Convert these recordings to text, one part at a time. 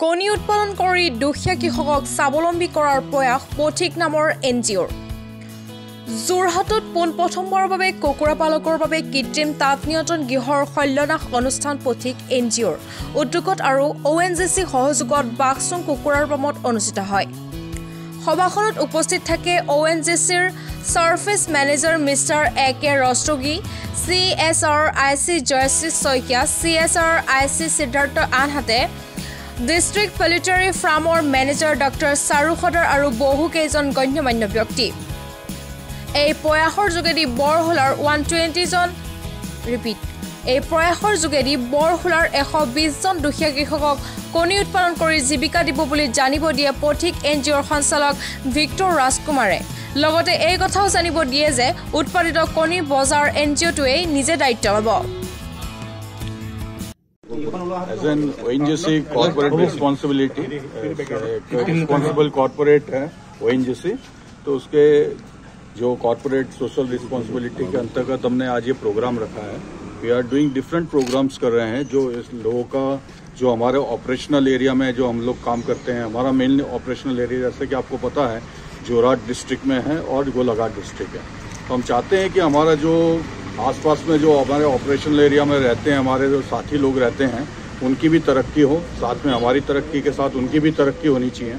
কণী উৎপাদন কৰি দুখীয়া কৃষকক স্বাৱলম্বী কৰাৰ প্ৰয়াস পথিক নামৰ এন জি অ'ৰ যোৰহাটত পোনপ্ৰথমবাৰৰ বাবে কুকুৰা পালকৰ বাবে কৃত্ৰিম তাপ নিয়ন্ত্ৰণ গৃহৰ শল্যনাশ অনুষ্ঠান পথিক এন জি অ'ৰ উদ্যোগত আৰু অ' এন জি চি সহযোগত বাঘচুং কুকুৰাৰ প্ৰেমত অনুষ্ঠিত হয়। সভাখনত উপস্থিত থাকে অ' এন জি চিৰ surface manager mister A K Rastogi C S R I C Jayashree Saikia C S R I C Siddharth আনহাতে ডিষ্ট্ৰিক্ট পলিটাৰী ফাৰ্মৰ মেনেজাৰ ডক্টৰ চাৰু সদৰ আৰু বহুকেইজন গণ্যমান্য ব্যক্তি। এই প্ৰয়াসৰ যোগেদি বৰহোলাৰ ওৱান টুৱেণ্টিজন ৰিপিট এই প্ৰয়াসৰ যোগেদি বৰহোলাৰ এশ বিছজন দুখীয়া কৃষকক কণী উৎপাদন কৰি জীৱিকা দিব বুলি জানিব দিয়ে পথিক এন জি অ'ৰ সঞ্চালক ভিক্টৰ ৰাজকুমাৰে। লগতে এই কথাও জানিব দিয়ে যে উৎপাদিত কণীৰ বজাৰ এন জি অ'টোৱেই নিজে দায়িত্ব ল'ব। As N G C corporate responsibility responsible corporate है ओ एन जी सी तो उसके जो कॉरपोरेट सोशल रिस्पॉन्सिबिलिटी के अंतर्गत हमने आज ये प्रोग्राम रखा है। We are doing different programs कर रहे हैं, जो इस लोगों का, जो हमारे ऑपरेशनल एरिया में जो हम लोग काम करते हैं। हमारा मेनली ऑपरेशनल एरिया जैसे कि आपको पता है जोराट डिस्ट्रिक्ट में है और गोलाघाट डिस्ट्रिक्ट है। तो हम चाहते हैं कि हमारा जो आसपास में जो हमारे ऑपरेशनल एरिया में रहते हैं, हमारे जो साथी लोग रहते हैं, उनकी भी तरक्की हो, साथ में हमारी तरक्की के साथ उनकी भी तरक्की होनी चाहिए।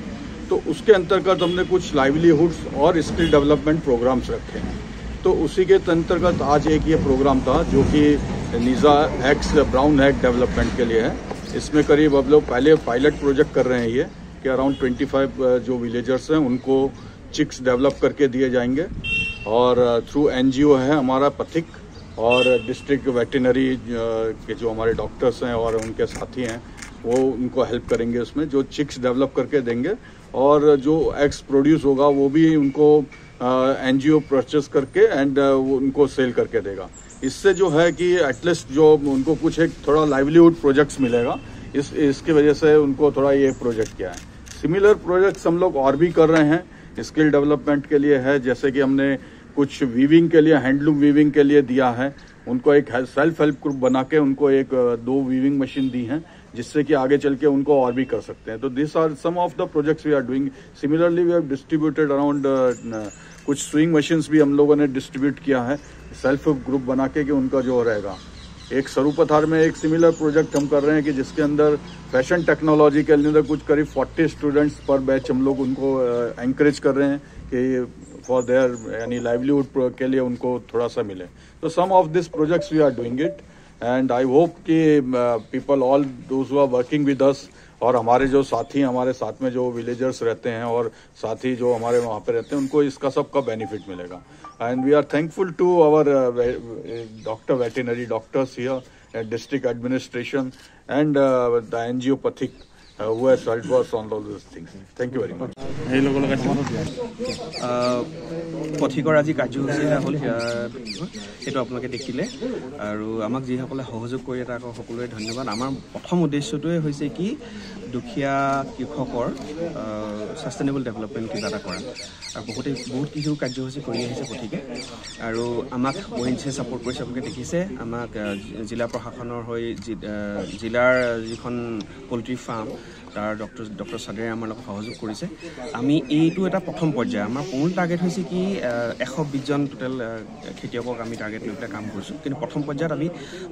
तो उसके अंतर्गत हमने कुछ लाइवलीहुड्स और स्किल डेवलपमेंट प्रोग्राम्स रखे हैं। तो उसी के अंतर्गत आज एक ये प्रोग्राम था, जो कि निज़ा एक्स ब्राउन हैक डेवलपमेंट के लिए है। इसमें करीब अब लोग पहले पायलट प्रोजेक्ट कर रहे हैं ये, कि अराउंड 25 जो विलेजर्स हैं, उनको चिक्स डेवलप करके दिए जाएँगे। और थ्रू एनजीओ है हमारा पथिक और डिस्ट्रिक्ट वेटनरी के जो हमारे डॉक्टर्स हैं और उनके साथी हैं, वो उनको हेल्प करेंगे उसमें, जो चिक्स डेवलप करके देंगे और जो एग्स प्रोड्यूस होगा, वो भी उनको एन जी परचेस करके एंड उनको सेल करके देगा। इससे जो है कि एटलीस्ट जो उनको कुछ एक थोड़ा लाइवलीहुड प्रोजेक्ट्स मिलेगा, इस, इसकी वजह से उनको थोड़ा ये प्रोजेक्ट किया है। सिमिलर प्रोजेक्ट्स हम लोग और भी कर रहे हैं स्किल डेवलपमेंट के लिए है, जैसे कि हमने कुछ वीविंग के लिए हैंडलूम वीविंग के लिए दिया है। उनको एक सेल्फ हेल्प ग्रुप बना के उनको एक दो वीविंग मशीन दी हैं, जिससे कि आगे चल के उनको और भी कर सकते हैं। तो this are some of the projects we are doing similarly we have distributed around कुछ स्विंग मशीन्स भी हम लोगों ने डिस्ट्रीब्यूट किया है सेल्फ हेल्प ग्रुप बना के कि उनका जो रहेगा। एक सरूपथार में एक सिमिलर प्रोजेक्ट हम कर रहे हैं कि जिसके अंदर फ़ैशन टेक्नोलॉजी के अंदर कुछ करीब 40 स्टूडेंट्स पर बैच हम लोग उनको एंकरेज कर रहे हैं कि फॉर देयर यानी लाइवलीहुड के लिए उनको थोड़ा सा मिले। तो some of this projects we are doing it and I hope कि people all those are working with us और हमारे जो साथी, हमारे साथ में जो विलेजर्स रहते हैं, और साथी जो हमारे वहाँ पे रहते हैं, उनको इसका सबका बेनिफिट मिलेगा। And we are thankful to our doctor veterinary doctors here district administration and the N G O Pathik who has helped us on all those things. Thank you very much. পথিকৰ আজি কাৰ্যসূচী হ'ল সেইটো আপোনালোকে দেখিলে আৰু আমাক যিসকলে সহযোগ কৰি এটা আকৌ সকলোৰে ধন্যবাদ আমাৰ প্ৰথম উদ্দেশ্যটোৱে হৈছে কি দুখীয়া কৃষকৰ ছাষ্টেইনেবল ডেভেলপমেণ্ট কিবা এটা কৰা আৰু বহুতে বহুত কিছু কাৰ্যসূচী কৰি আহিছে পথিকে। আৰু আমাক অ' এন ছাপৰ্ট কৰিছে আপোনালোকে দেখিছে। আমাক জিলা প্ৰশাসনৰ হৈ জিলাৰ যিখন পল্ট্ৰি ফাৰ্ম তাৰ ডক্টৰ ডক্টৰ চাদেৰে আমাৰ লগত সহযোগ কৰিছে। আমি এইটো এটা প্ৰথম পৰ্যায়। আমাৰ মূল টাৰ্গেট হৈছে কি এশ বিছজন টোটেল খেতিয়কক আমি টাৰ্গেট লৈ পেলাই কাম কৰিছোঁ। কিন্তু প্ৰথম পৰ্যায়ত আমি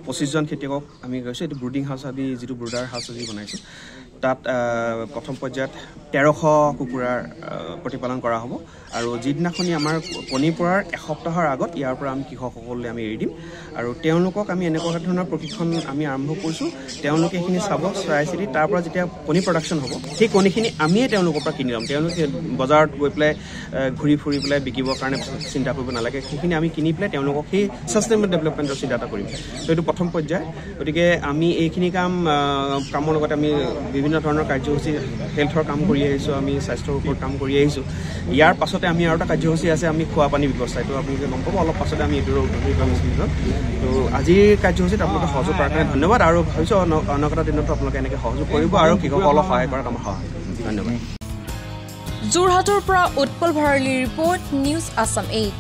পঁচিছজন খেতিয়কক আমি কৈছোঁ এইটো ব্ৰুডিং হাউচ আমি যিটো ব্ৰুডাৰ হাউচ আজি বনাইছোঁ। তাত প্ৰথম পৰ্যায়ত তেৰশ কুকুৰাৰ প্ৰতিপালন কৰা হ'ব। আৰু যিদিনাখনি আমাৰ কণী পৰাৰ এসপ্তাহৰ আগত ইয়াৰ পৰা আমি কৃষকসকললৈ আমি এৰি দিম। আৰু তেওঁলোকক আমি এনেকুৱা ধৰণৰ প্ৰশিক্ষণ আমি আৰম্ভ কৰিছোঁ। তেওঁলোকে সেইখিনি চাব চৰাই চিতি তাৰ পৰা যেতিয়া কণী প্ৰডাকশ্যন হ'ব সেই কণীখিনি আমিয়ে তেওঁলোকৰ পৰা কিনি ল'ম। তেওঁলোকে বজাৰত গৈ পেলাই ঘূৰি ফুৰি পেলাই বিকিবৰ কাৰণে চিন্তা কৰিব নালাগে। সেইখিনি আমি কিনি পেলাই তেওঁলোকক সেই ছাষ্টেইনেবল ডেভেলপমেণ্টৰ চিন্তা এটা কৰিম। ত' এইটো প্ৰথম পৰ্যায়। গতিকে আমি এইখিনি কাম কামৰ লগতে আমি বিভিন্ন ধৰণৰ কাৰ্যসূচী হেল্থৰ কাম কৰি আহিছোঁ আমি স্বাস্থ্যৰ ওপৰত কাম কৰি আহিছোঁ। ইয়াৰ পাছতে আমি আৰু এটা কাৰ্যসূচী আছে আমি খোৱা পানী ব্যৱস্থা। এইটো আপোনালোকে গম পাব। অলপ পাছতে আমি এইটোৰ ত' আজিৰ কাৰ্যসূচীত আপোনালোকে সহযোগ কৰাৰ কাৰণে ধন্যবাদ। আৰু ভাবিছোঁ এটা দিনতো আপোনালোকে এনেকৈ সহযোগ কৰিব আৰু কৃষকসকলক সহায় কৰাত আমাৰ সহায় ধন্যবাদ। যোৰহাটৰ পৰা উৎপল ভঁৰালীৰ ৰিপৰ্ট নিউজ আছাম এইট।